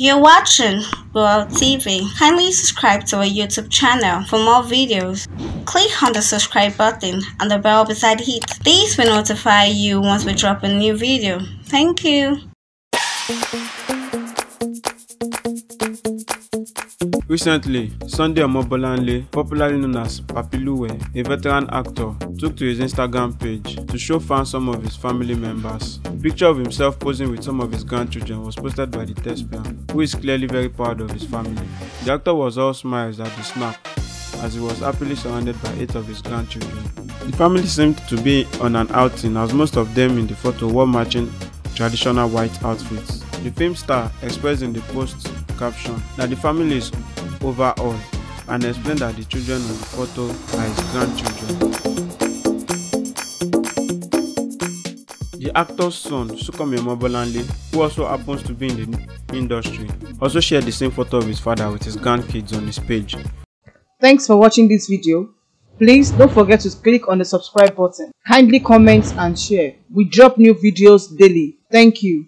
You're watching World TV. Kindly subscribe to our YouTube channel for more videos. Click on the subscribe button and the bell beside it. This will notify you once we drop a new video. Thank you. Recently, Sunday Omobolanle, popularly known as Papi Luwe, a veteran actor, took to his Instagram page to show fans some of his family members. A picture of himself posing with some of his grandchildren was posted by the thespian, who is clearly very proud of his family. The actor was all smiles at the snap as he was happily surrounded by eight of his grandchildren. The family seemed to be on an outing as most of them in the photo wore matching traditional white outfits. The film star expressed in the post caption that the family is overall and explained that the children on the photo are his grandchildren. The actor's son, Sukomi Mobolanle, who also happens to be in the industry, also shared the same photo of his father with his grandkids on his page. Thanks for watching this video. Please don't forget to click on the subscribe button. Kindly comment and share. We drop new videos daily. Thank you.